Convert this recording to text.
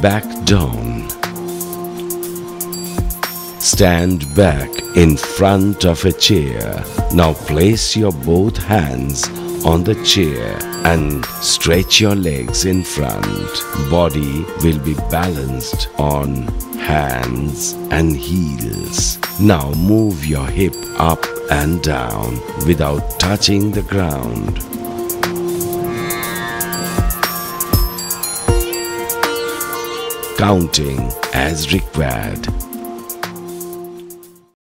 back down. Stand back in front of a chair. Now place your both hands on the chair and stretch your legs in front. Body will be balanced on hands and heels. Now move your hip up and down without touching the ground. Counting as required.